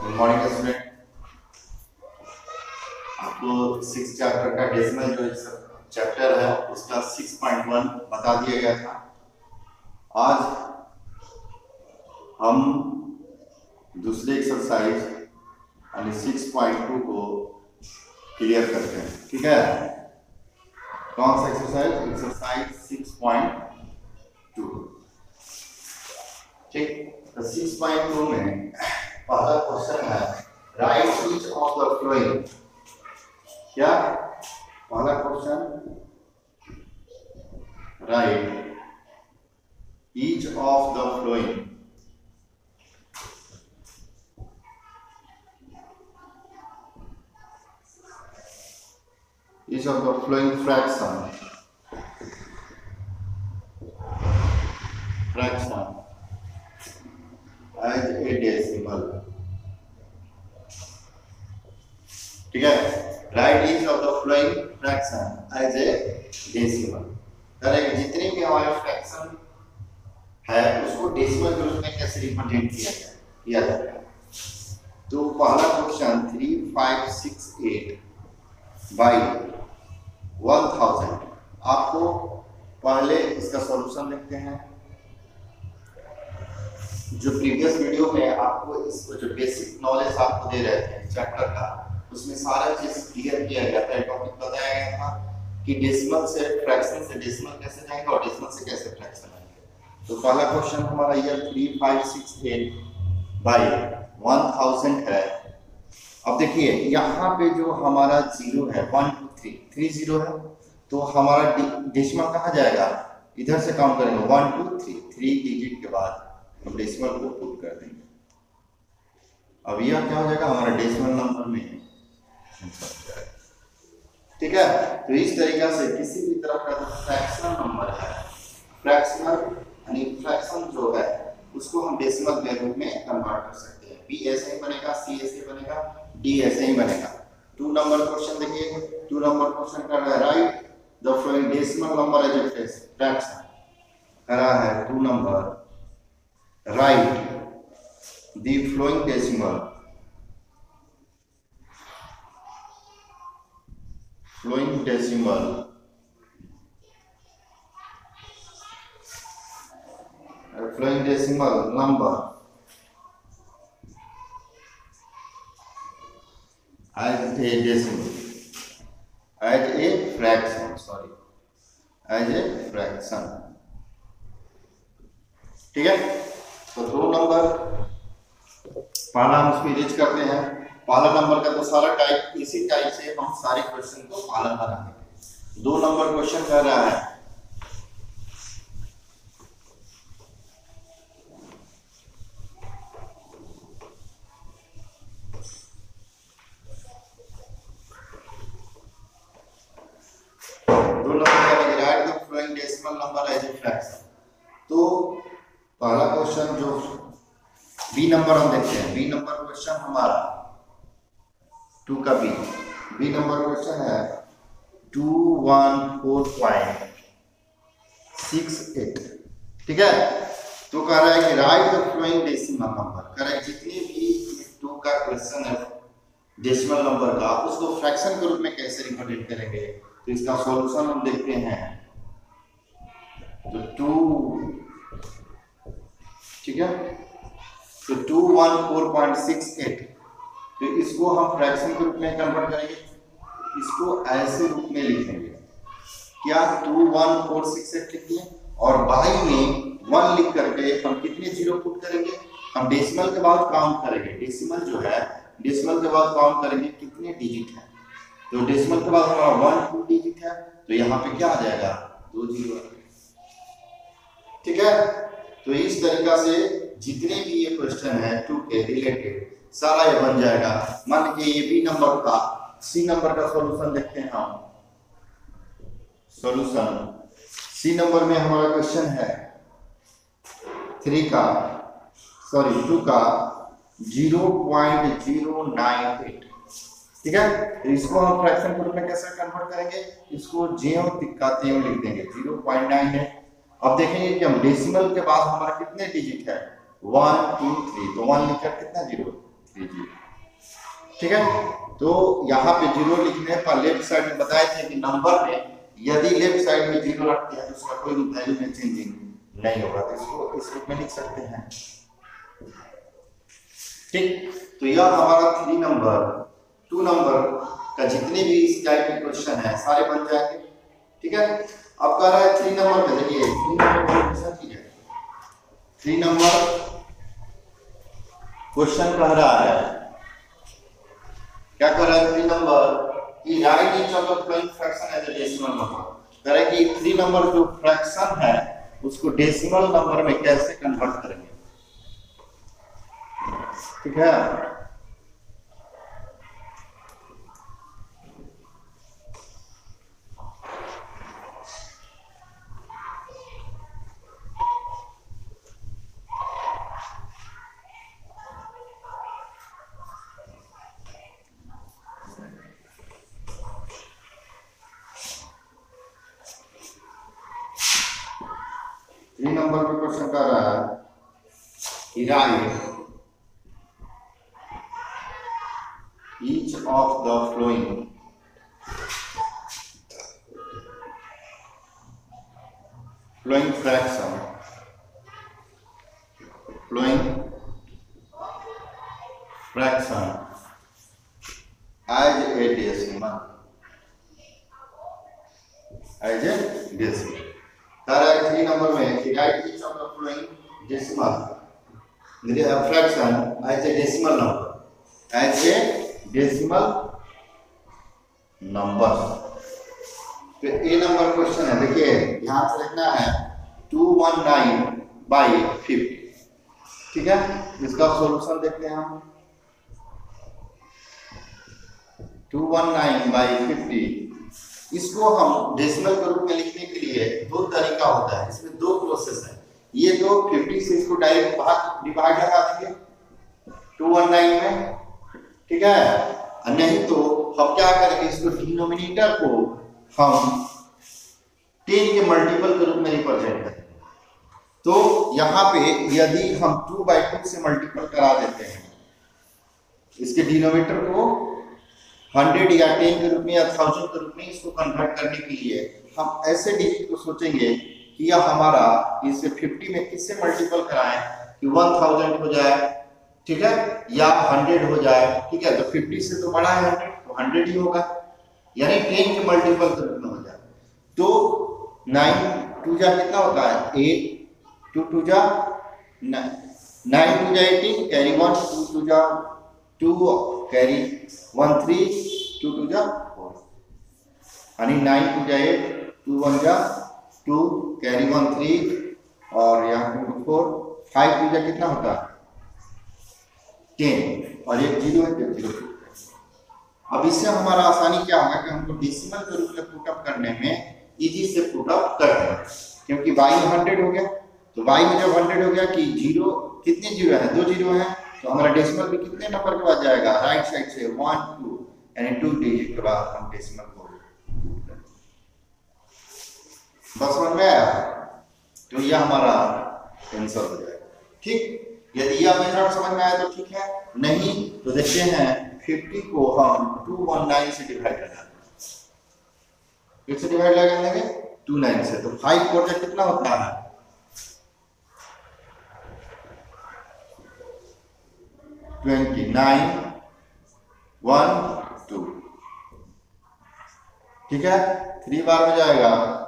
Good morning student आपको six chapter का decimal जो चैप्टर है, उसका 6.1 बता दिया गया था। आज हम दूसरे एक्सरसाइज यानी 6.2 को क्लियर करते हैं। ठीक है? कौन सा एक्सरसाइज एक्सरसाइज 6.2 ठीक? तो 6.2 में पहला क्वेश्चन है। Right each of the following क्या? पहला question right each of the following each of the flowing fraction. Fraction. As a decimal. ठीक है right is of the following fraction as a decimal correct जितने भी हमारे fraction है, उसको decimal के रूप में कैसे रिप्रेजेंट किया जाए? किया है तो पहला question three five six eight by one thousand आपको पहले इसका सॉल्यूशन लिखते हैं। जो प्रीवियस वीडियो में आपको इसको जो बेसिक नॉलेज आपको दे रहे थे चैप्टर का उसमें सारा चीज़ क्लियर किया गया था टॉपिक बताया गया था कि डेसिमल से फ्रैक्शन से डेसिमल कैसे जाएँगे और डेसिमल से कैसे फ्रैक्शन आएँगे। तो पहला क्वेश्चन हमारा ये three five six eight by one thousand है। अब देखिए, यहाँ पे जो हमारा ज़ीरो है one two three three zero है। तो हमारा डेसिमल कहाँ जाएगा? इधर से काउंट करेंगे। One two three three digit के बाद हम डेसिमल को पुट कर देंगे। अब यह क्या हो जाएगा? हमारा डेसिमल नंबर में ठीक है? तो इस तरीका से किसी भी तरह का फ्रैक्शनल नंबर है, फ्रैक्शनल यानी फ्रैक्शन जो है, उसको हम डेसिमल रूप में कन्वर्ट कर सकते हैं। बी ऐसे ही बनेगा सी ऐसे बनेगा डी ऐसे ही बनेगा। टू नंबर क्वेश्चन देखिए टू नंबर क्वेश्चन कर रहा है right the following decimal number as a fraction रहा है two number right the following decimal following decimal following decimal number as a decimal as a fraction sorry as a fraction ठीक है? तो दो number पहला हम उसको रिच करते हैं। पहला नंबर का तो सारा टाइप इसी टाइप से हम सारे क्वेश्चन को पालन बनाएँगे दो नंबर क्वेश्चन कर रहा है। एज तो पहला क्वेश्चन जो बी नंबर हम देखते हैं। बी नंबर क्वेश्चन हमारा। टू का बी। बी नंबर क्वेश्चन है two one four point six eight ठीक है? तो कह रहा है कि राइट फ्लोइंग डेसिमल नंबर कह रहा है जितने भी टू का क्वेश्चन है डेसिमल नंबर का, उसको फ्रैक्शन के रूप में कैसे रिप्रेजेंट करेंगे? तो इसका सॉल्यूशन हम देखते हैं। तो टू ठीक है? तो two one four point six eight तो इसको हम फ्रैक्शन के रूप में कन्वर्ट करेंगे। इसको ऐसे रूप में लिखेंगे। क्या two one, four, six, eight लिखिए और बाई में वन लिख करके हम कितने ज़ीरो पुट करेंगे? हम डेसिमल के बाद काउंट करेंगे। डेसिमल जो है, डेसिमल के बाद काउंट करेंगे कितने डिजिट है? तो डेसिमल के बाद हमारा वन टू डिजिट है। तो यहाँ पे क्या आ जाएगा? दो ज़ीरो ठीक है? तो इस तरीका से जितने भी ये क्वेश्चन है टू के रिलेटेड सारा ये बन जाएगा। मान लीजिए ये बी नंबर का सी नंबर का सॉल्यूशन देखते हैं हम। सॉल्यूशन सी नंबर में हमारा क्वेश्चन है। थ्री का सॉरी टू का zero point zero nine eight ठीक है? तो इसको हम फ्रैक्शन के रूप में कैसे कन्वर्ट करेंगे? इसको ज्यो तिक्का त्यों लिख देंगे। ज़ीरो पॉइंट नाइन एट अब देखेंगे कि हम डेसिमल के बाद हमारा कितने डिजिट है? वन टू थ्री तो वन लिखकर कितना ज़ीरो कीजिए ठीक है? तो यहाँ पे ज़ीरो लिखने पर लेफ़्ट साइड में बताए थे कि नंबर में यदि लेफ़्ट साइड में ज़ीरो रखते हैं तो उसका कोई भी वैल्यू में चेंजिंग नहीं होगा। तो इसको, इस रूप में लिख सकते हैं। ठीक? तो यह हमारा थ्री नंबर टू नंबर का जितने भी इस टाइप के क्वेश्चन है, सारे बन जाएँगे। ठीक है? अब कह रहा है थ्री नंबर पे देखिए three number three number question कह रहा है। क्या कह रहा है? Three number right each of the following fraction as a decimal number कह रहा है कि थ्री नंबर जो फ्रैक्शन है, उसको डेसिमल नंबर में कैसे कन्वर्ट करेंगे? ठीक है? तीन नंबर पे क्वेश्चन कर रहा है right each of the flowing flowing fraction flowing fraction as a decimal as a decimal तारा थ्री नंबर में कि right each of the following decimal fraction as a decimal number as a decimal number तो ए number question है, देखिए ध्यान से देखना है two one nine by fifty ठीक है? इसका सॉल्यूशन देखते हैं हम। Two one nine by fifty इसको हम डेसिमल के रूप में लिखने के लिए दो तरीका होता है। इसमें दो प्रोसेस है। ये तो 50 से इसको डायरेक्ट भाग डिवाइड लगा देंगे 219 में। ठीक है? नहीं तो हम क्या करेंगे इसको डिनोमिनेटर को हम 10 के मल्टीपल के रूप में रिप्रेजेंट करेंगे। तो यहाँ पे यदि हम 2 बाई टू से मल्टीपल करा देते हैं, इसके डिनोमिनेटर को हंड्रेड या टेन के रूप में या थाउज़ेंड के रूप में इसको कन्वर्ट करने के लिए हम ऐसे डिजिट को सोचेंगे कि हमारा इसे 50 में किससे मल्टीपल कराएँ? कि 1000 हो जाए, ठीक है? या 100 हो जाए, ठीक है? तो 50 से तो बड़ा है 100 तो 100 ही होगा। यानी 10 के मल्टीपल के रूप हो जाए? तो 9 टू जा कितना होता है? 8 टू टू जा 9 टू जा 18 कैरी 1 टू टू जा 2 carry one three two two जा फोर यानी नाइन टू जा एट टू वन जा टू कैरी वन थ्री और यहाँ two two four five two जा कितना होता है? टेन और एक ज़ीरो है तो ज़ीरो अब इससे हमारा आसानी क्या होगा कि हमको डेसिमल के रूप में पुटअप करने में इजी से पुटअप कर दें। क्योंकि वाई हंड्रेड हो गया। तो वाई में जब हंड्रेड हो गया कि ज़ीरो कितने ज़ीरो है? दो ज़ीरो है। तो हमारा डेसिमल भी कितने नंबर के बाद जाएगा? राइट साइड से वन टू यानी टू डिजिट के बाद हम डेसिमल बस समझ में आया? तो यह हमारा आंसर हो जाएगा। ठीक? यदि यह मेथड समझ में आया तो ठीक है। नहीं तो देखते हैं 50 को हम 219 से डिवाइड लगा। किससे डिवाइड लगा देंगे 29 से। तो 5 फोर कितना होता है? ट्वेंटी नाइन वन टू ठीक है? थ्री बार में जाएगा।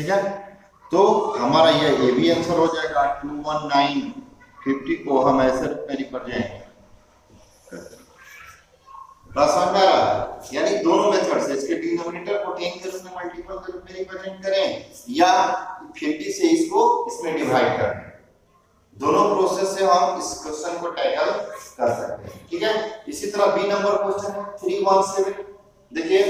ठीक है? तो हमारा ये ये भी आंसर हो जाएगा। टू वन नाइन फिफ्टी को हम ऐसे रूप में है। यानी दोनों मेथड से इसके डिनोमिनेटर को 10 के रूप में मल्टीपल के रूप में रिप्रेजेंट करें या 50 से इसको इसमें डिवाइड करें। दोनों प्रोसेस से हम इस क्वेश्चन को टैकल कर सकते हैं। ठीक है? इसी तरह बी नंबर क्वेश्चन है। 317 देखिए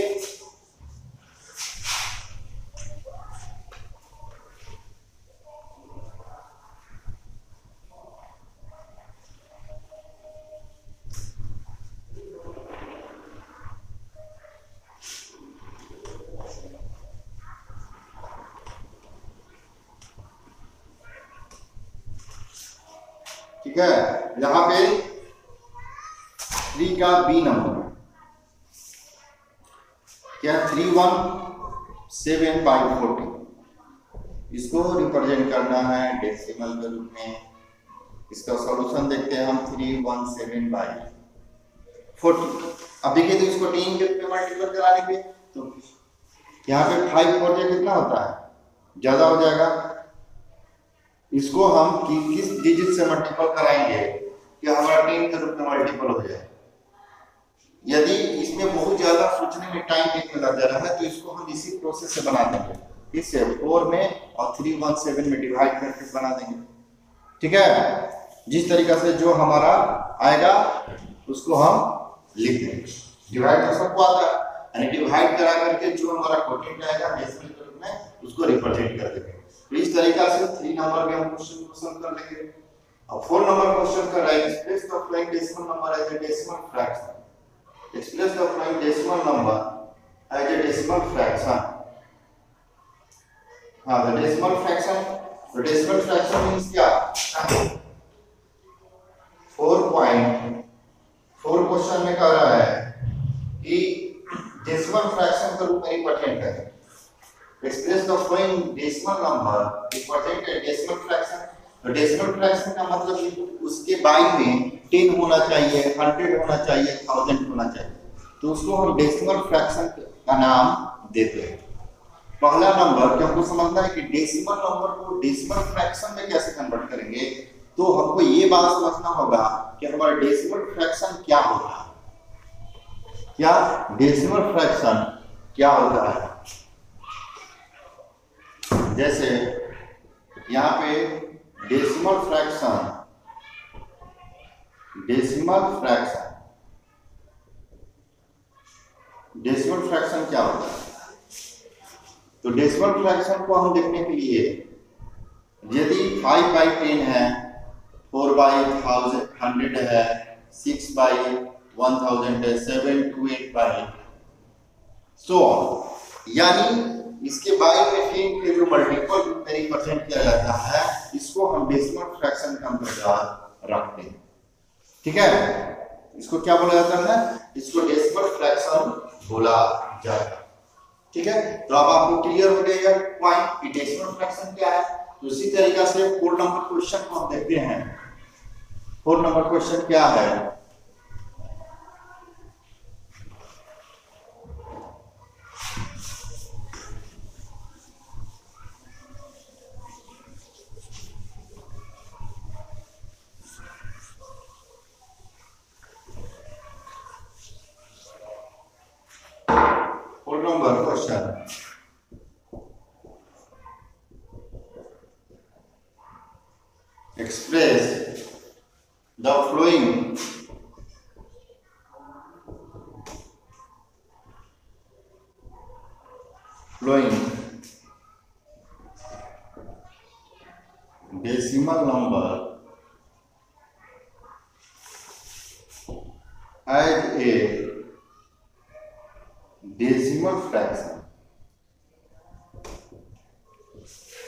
ठीक है यहाँ पे थ्री का बी नंबर क्या three one seven by forty इसको रिप्रेजेंट करना है डेसिमल के रूप में। इसका सॉल्यूशन देखते हैं हम three one seven by forty अब देखिए तो इसको टेन के रूप में मल्टीपल करा लेंगे तो यहाँ पे फाइव फोर कितना होता है? ज़्यादा हो जाएगा। इसको हम कि, किस डिजिट से मल्टीपल कराएँगे कि हमारा टेन के रूप में मल्टीपल हो जाए। यदि इसमें बहुत ज़्यादा सोचने में टाइम जा रहा है तो इसको हम इसी प्रोसेस से बना देंगे। इससे फोर में और थ्री वन सेवन में डिवाइड करके बना देंगे। ठीक है? जिस तरीका से जो हमारा आएगा, उसको हम लिख देंगे। डिवाइड तो सबको आता है। यानी डिवाइड करा करके जो हमारा कोटेंट आएगा डेसिमल के रूप में, उसको रिप्रेजेंट कर देंगे। तो इस तरीका से थ्री नंबर के हम क्वेश्चन को सॉल्व कर लेंगे। अब फोर नंबर क्वेश्चन का right express the following decimal number as a decimal fraction express the following decimal number as a decimal fraction हाँ the decimal fraction, the decimal fraction means क्या? Four point four question में कह रहा है कि decimal fraction का रूप में रिप्रेजेंट है। Express the following decimal number represent a decimal fraction तो डेसिमल फ्रैक्शन का मतलब उसके बाई में टेन होना चाहिए हंड्रेड होना चाहिए थाउज़ेंड होना चाहिए। तो उसको हम डेसिमल फ्रैक्शन का नाम देते हैं। पहला नंबर कि हमको समझना है कि डेसिमल नंबर को डेसिमल फ्रैक्शन में कैसे कन्वर्ट करेंगे तो हमको ये बात समझना होगा कि हमारा डेसिमल फ्रैक्शन क्या होता है। क्या? डेसिमल फ्रैक्शन क्या होता है? जैसे यहाँ पे decimal fraction decimal fraction decimal fraction क्या होता है? तो डेसिमल फ्रैक्शन को हम देखने के लिए, यदि फाइव बाई टेन है फोर बाई थाउज़ेंड हंड्रेड है सिक्स बाई वन थाउज़ेंड है सेवन टू एट बाई सो यानी इसके बाई में टेन के जो मल्टीपल में रिप्रेजेंट किया जाता है, इसको हम डेसिमल फ्रैक्शन का अंतर्गत रखते हैं। ठीक है? इसको क्या बोला जाता है? इसको डेसिमल फ्रैक्शन बोला जाता है। ठीक है? तो अब आपको क्लियर हो गया पॉइंट कि फ्रैक्शन क्या है? तो इसी तरीका से फोर नंबर क्वेश्चन को हम देखते हैं। फोर नंबर क्वेश्चन क्या है Four number question. Express the flowing flowing decimal number as a decimal fraction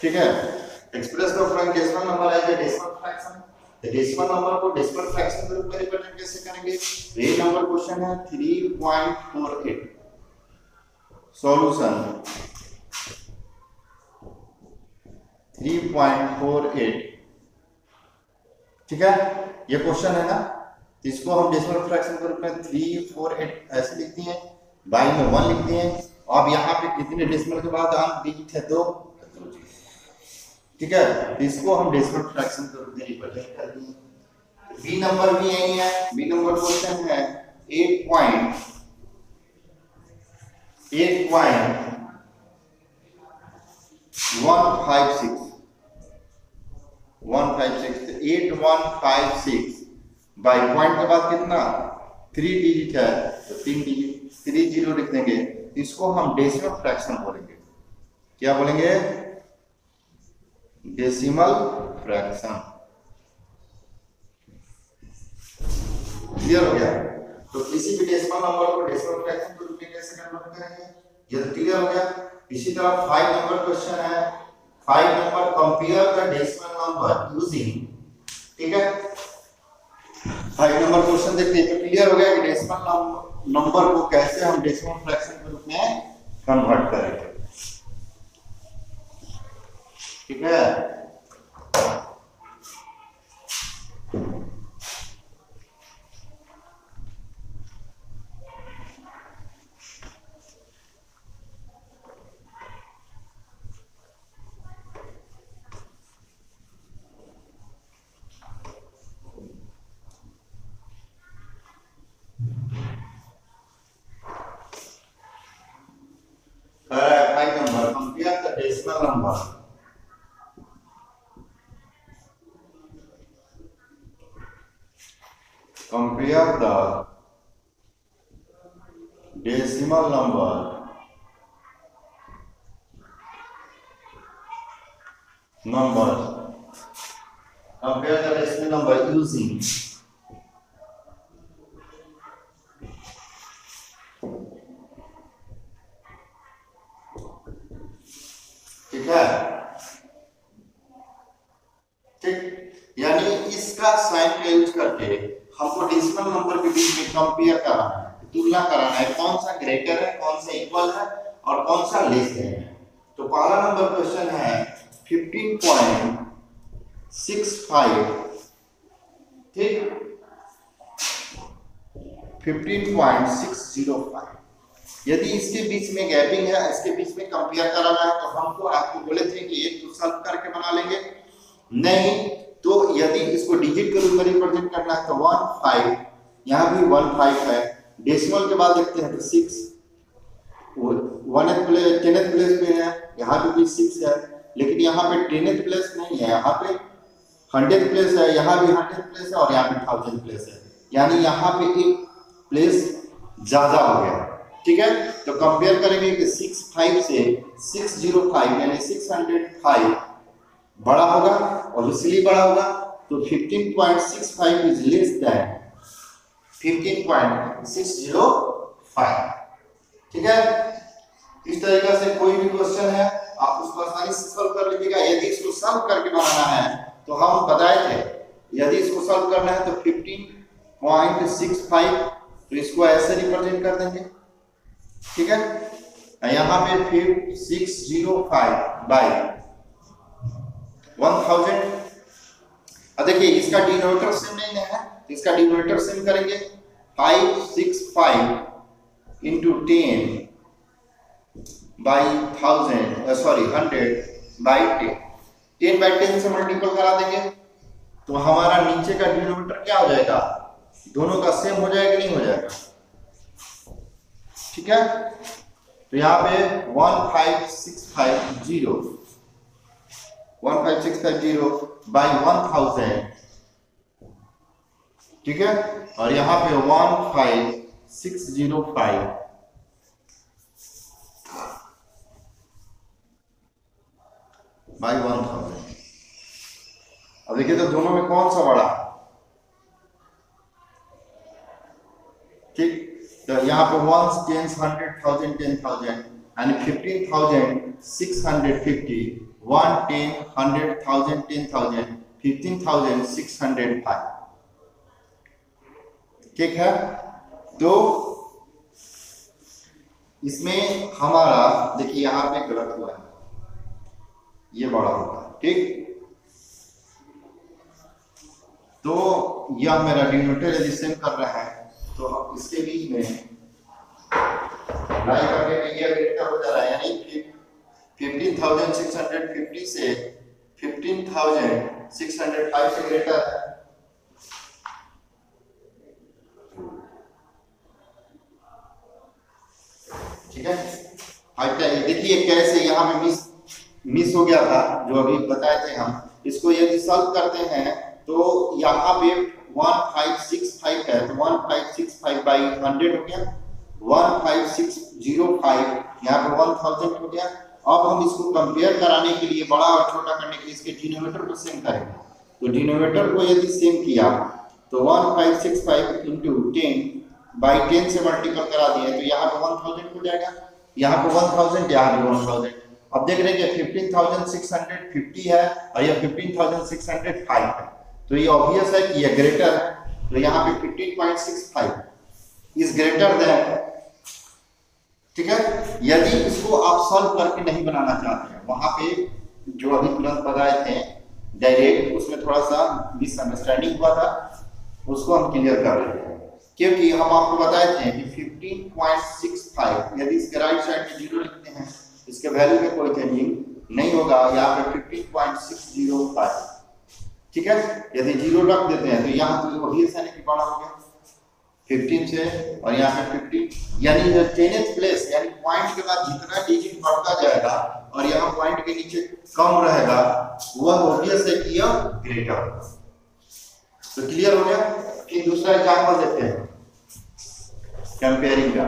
ठीक है? Express the from decimal number as a decimal fraction the decimal number को decimal fraction के रूप में रिप्रेजेंट कैसे करेंगे? तो ये नंबर क्वेश्चन है 3.48 सॉल्यूशन 3.48 ठीक है? ये क्वेश्चन है ना? इसको हम डेसिमल फ्रैक्शन के रूप में 348 ऐसे लिखते हैं बाई में वन लिखते हैं। अब यहाँ पे कितने डेसिमल के बाद अंक डिजिट है दो? ठीक है? इसको हम डेसिमल फ्रैक्शन के रूप में रिप्रेजेंट कर दिए बी नंबर भी यही है। बी नंबर क्वेश्चन है। Eight point eight point one five six one five six eight one five six by point के बाद कितना? थ्री डिजिट है। तो तीन डिजिट थ्री ज़ीरो लिख देंगे। इसको हम डेसिमल फ्रैक्शन बोलेंगे। क्या बोलेंगे? डेसिमल फ्रैक्शन क्लियर हो गया? तो किसी भी डेसिमल नंबर को डेसिमल फ्रैक्शन के रूप में कैसे कन्वर्ट करेंगे? ये तो क्लियर हो गया? इसी तरह फाइव नंबर क्वेश्चन है। Five number compare the decimal number using ठीक है? फाइव नंबर क्वेश्चन देखते हैं तो क्लियर हो गया कि डेसिमल नंबर को कैसे हम डेसिमल फ्रैक्शन के रूप में कन्वर्ट करेंगे। ठीक है Correct. Right number. Compare the decimal number. Compare the decimal number numbers. Compare the decimal number ठीक है? ठीक यानी इसका साइन का यूज़ करके हमको डेसिमल नंबर के बीच में कंपेयर कराना है। तुलना कराना है? कौन सा ग्रेटर है। कौन सा इक्वल है और कौन सा लेस है। तो पहला नंबर क्वेश्चन है 15.65 ठीक 15.605 यदि इसके बीच में गैपिंग है, इसके बीच में कंपेयर कराना है तो हमको आपको बोले थे कि एक तो सॉल्व करके बना लेंगे। नहीं तो यदि इसको डिजिट के रूप में रिप्रेजेंट करना है तो वन फाइव यहाँ भी वन फाइव है। डेसिमल के बाद देखते हैं तो six one place tenth place पे है, यहाँ पे भी सिक्स है। लेकिन यहाँ पे टेनेथ प्लेस नहीं है, यहाँ पे हंड्रेड प्लेस है, यहाँ भी हंड्रेड प्लेस है और यहाँ पे थाउज़ेंड प्लेस है। यानी यहाँ पे एक प्लेस ज़्यादा हो गया। ठीक है? तो कंपेयर करेंगे कि सिक्स फाइव से सिक्स ज़ीरो फाइव यानी सिक्स हंड्रेड फाइव बड़ा होगा और इसलिए बड़ा होगा तो fifteen point six five is less than fifteen point six zero five ठीक है? इस तरीके से कोई भी क्वेश्चन है, आप उसको आसानी से सॉल्व कर लीजिएगा। यदि इसको सॉल्व करके बनाना है तो हम बताए थे, यदि इसको सॉल्व करना है तो 15.65 तो इसको ऐसे रिप्रेजेंट कर देंगे। ठीक है? यहाँ पे फिर 605 बाई 1000 अब देखिए, इसका डिनोमिनेटर सेम नहीं है, इसका डिनोमिनेटर सेम करेंगे। 565 into 10 by 1000 sorry 100 by 10 10 by 10 से मल्टीपल करा देंगे। तो हमारा नीचे का डिनोमिनेटर क्या हो जाएगा? दोनों का सेम हो जाएगा नहीं हो जाएगा? ठीक है? तो यहाँ पे 15650 15650 by 1000 ठीक है? और यहाँ पे 15605 बाई 1000 अब देखिए तो दोनों में कौन सा बड़ा? ठीक तो यहाँ पे ones tens hundred thousand ten thousand यानी fifteen thousand six hundred fifty one ten hundred thousand ten thousand fifteen thousand six hundred five ठीक है? तो इसमें हमारा, देखिए यहाँ पे गलत हुआ है। ये बड़ा होगा, ठीक? तो यह मेरा डिनोटर यदि सेम कर रहा है तो इसके बीच में लाई करके ये ग्रेटर हो जा रहा है, यानी हंड्रेड फिफ्टी से fifteen thousand six hundred five से ग्रेटर ठीक है? फाइव देखिए कैसे यहाँ में मिस मिस हो गया था, जो अभी बताए थे हम, इसको यदि सॉल्व करते हैं तो यहाँ पे 1565 है तो 1565 बाई 100 हो गया 15605 यहाँ पे 1000 हो गया। अब हम इसको कंपेयर कराने के लिए, बड़ा और छोटा करने के लिए इसके डिनोमिनेटर को सेम करेंगे। तो डिनोमिनेटर को यदि सेम किया तो 1565 इंटू टेन बाई टेन से मल्टीपल करा दिए तो यहाँ पे 1000 हो जाएगा। यहाँ पे 1000 यहाँ पे 1000 अब देख रहे हैं कि 15650 है और यह 15605 है। तो ये ऑब्वियस है कि ये ग्रेटर तो यहाँ पे 15.65 इज़ ग्रेटर देन ठीक है? यदि इसको आप सॉल्व करके नहीं बनाना चाहते हैं, वहाँ पे जो अभी तुरंत बताए थे डायरेक्ट उसमें थोड़ा सा मिसअंडरस्टैंडिंग हुआ था, उसको हम क्लियर कर रहे हैं। क्योंकि हम आपको बताए थे कि 15.65 यदि इसके राइट साइड में ज़ीरो लिखते हैं, इसके वैल्यू में कोई चेंजिंग नहीं होगा, यहाँ पे 15.605 ठीक है? यदि ज़ीरो रख देते हैं तो यहाँ तो वही आसानी की बड़ा हो गया। 15 से, और यहाँ पे 15 यानी टेनेथ प्लेस यानी पॉइंट के बाद जितना डिजिट बढ़ता जाएगा, और यहाँ पॉइंट के नीचे कम रहेगा, वह ऑब्वियस है कि यह ग्रेटर तो क्लियर हो गया? कि दूसरा एग्जांपल देखते हैं। कंपेयरिंग का।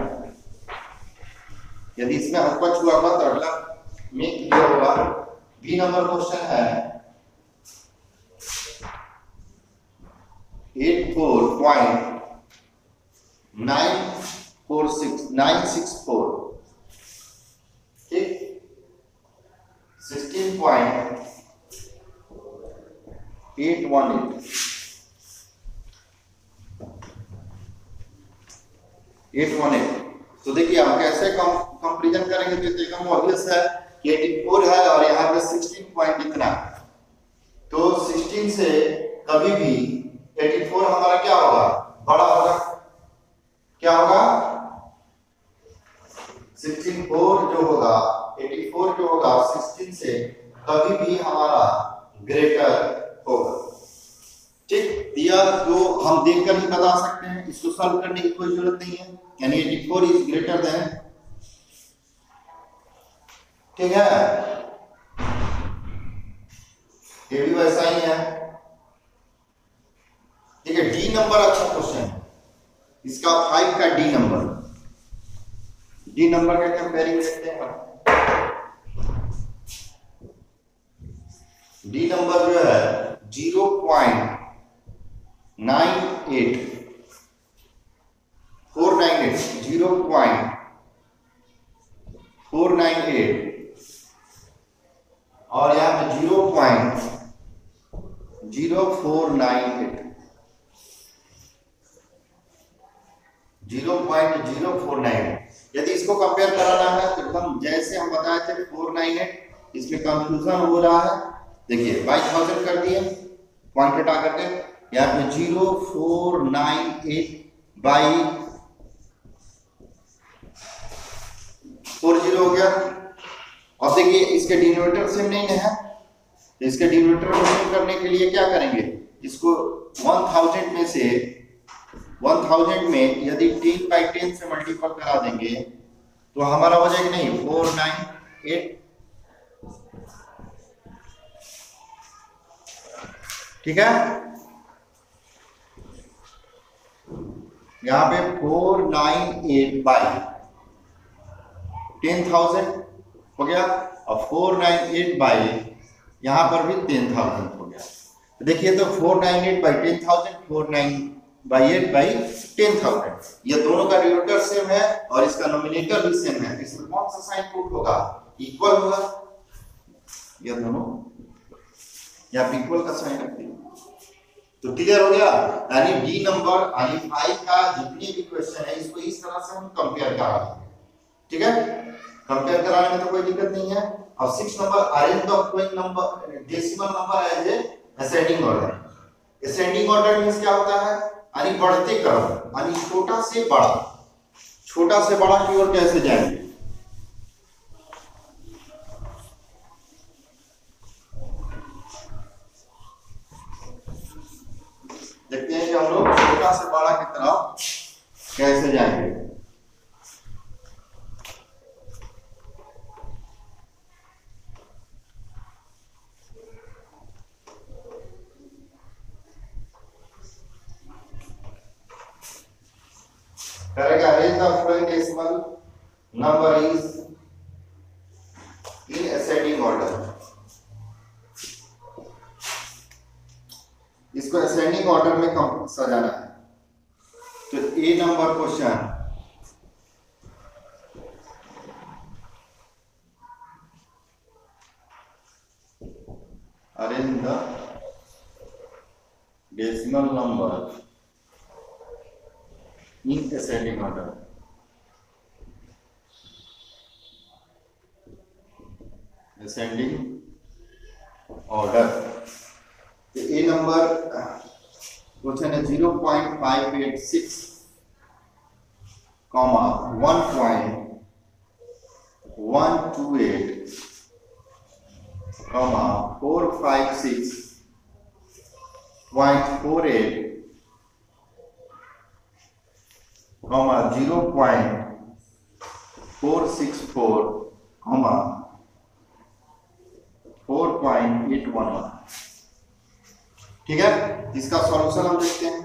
यदि इसमें हकपच हुआ होगा तो अगला में क्लियर होगा। बी नंबर क्वेश्चन है। Eight four point nine four six nine six four ठीक? Sixteen point eight one eight eight one eight तो देखिए हम कैसे कंपेरिजन करेंगे तो एकदम ऑब्वियस है कि 84 है और यहाँ पे 16 पॉइंट इतना। तो 16 से कभी भी 84 हमारा क्या होगा? बड़ा होगा। क्या होगा? 16 फोर जो होगा 84 जो होगा 16 से कभी भी हमारा ग्रेटर होगा। ठीक? दिया जो हम देखकर ही बता सकते हैं, इसको सॉल्व करने की कोई ज़रूरत नहीं है। यानी 84 इज़ ग्रेटर देन ठीक है? ये भी वैसा ही है। ठीक है डी नंबर अच्छा क्वेश्चन है। इसका फाइव का डी नंबर डी नंबर का कंपेयरिंग देखते हैं डी नंबर जो है zero point nine eight four nine eight zero point four nine eight और यहाँ पे zero point zero four nine eight zero point zero four nine यदि इसको कंपेयर कराना है तो एकदम जैसे हम बताए थे फोर नाइन एट इसमें कंफ्यूजन हो रहा है। देखिए बाईस थाउज़ेंड कर दिए पॉइंट हटा करके यहाँ पे zero four nine eight by four zero हो गया। अब देखिए, इसके डिनोमीटर सेम नहीं है। इसके डिनोमीटर सेम करने के लिए क्या करेंगे? इसको वन थाउज़ेंड में से वन थाउज़ेंड में यदि टेन बाई टेन से मल्टीपल करा देंगे तो हमारा हो जाएगा नहीं फोर नाइन एट ठीक है? यहाँ पे four nine eight by ten thousand हो गया। और फोर नाइन एट बाई यहाँ पर भी टेन थाउज़ेंड हो गया। देखिए तो four nine eight by ten thousand four nine by eight by ten thousand ये दोनों का डिनोमिनेटर सेम है और इसका नोमिनेटर भी सेम है। इसमें कौन सा साइन पुट होगा? इक्वल होगा। ये दोनों या इक्वल का साइन रखते हैं तो क्लियर हो गया? यानी डी नंबर यानी फाइव का जितने भी क्वेश्चन है, इसको इस तरह से हम कंपेयर करा हैं ठीक है? कंपेयर कराने में तो कोई दिक्कत नहीं है। अब six number arrange the following number decimal number as a ascending order ascending order means क्या होता है? यानी बढ़ते क्रम, यानी छोटा से बड़ा। छोटा से बड़ा की ओर कैसे जाएँगे? देखते हैं कि हम लोग छोटा से बड़ा की तरफ़ कैसे जाएँगे। करेगा range of number is in ascending order इसको असेंडिंग ऑर्डर में कम सजाना है। तो A number question arrange the decimal number order ascending order. तो ए नंबर क्वेश्चन है zero point five eight six comma one point one two eight comma four five six point four eight comma zero point four six four comma four point eight one one ठीक है? इसका solution हम देखते हैं।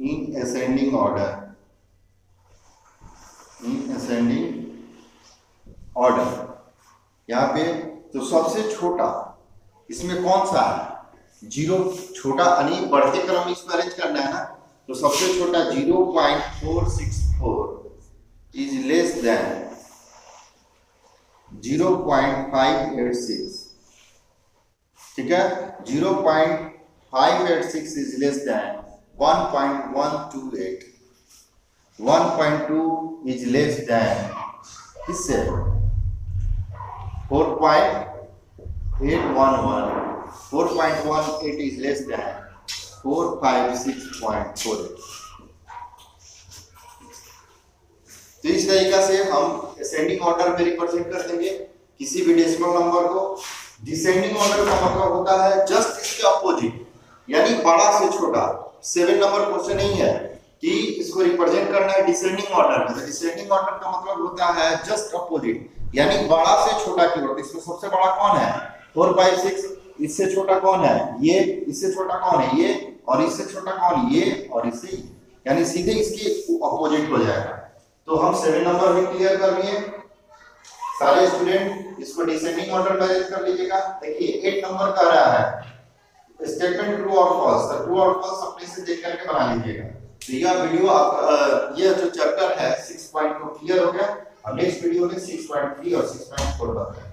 In ascending order in ascending order यहाँ पे तो सबसे छोटा, इसमें कौन सा है? ज़ीरो छोटा यानी बढ़ते क्रम में इसको अरेंज करना है ना? तो सबसे छोटा zero point four six four is less than zero point five eight six ठीक है? Zero point five eight six is less than one point one two eight one point two is less than किससे? Four point eight one one four point one eight is less than four five six point four eight तो इस तरीका से हम ascending order में represent कर देंगे किसी भी डेसिमल नंबर को। डिसेंडिंग ऑर्डर का मतलब होता है जस्ट इसके अपोजिट यानी बड़ा से छोटा। सेवन नंबर क्वेश्चन नहीं है कि इसको रिप्रेजेंट करना है डिसेंडिंग ऑर्डर में। तो डिसेंडिंग ऑर्डर का मतलब होता है जस्ट अपोजिट यानी बड़ा से छोटा की ओर। इसमें सबसे बड़ा कौन है? फोर फाइव सिक्स इससे छोटा कौन है? ये, इससे छोटा कौन है? ये, और इससे छोटा कौन? ये, और इससे यानी सीधे इसके अपोजिट हो जाएगा। तो हम सेवन नंबर भी क्लियर कर लिए सारे स्टूडेंट इसको डिसेंडिंग ऑर्डर में अरेंज कर लीजिएगा। देखिए एट नंबर का रहा है। स्टेटमेंट ट्रू और फॉल्स ट्रू और फॉल्स अपने से देख करके बना लीजिएगा। तो यह वीडियो आप यह जो चैप्टर है 6.2 क्लियर हो गया। अब नेक्स्ट वीडियो में 6.3 और 6.4 पर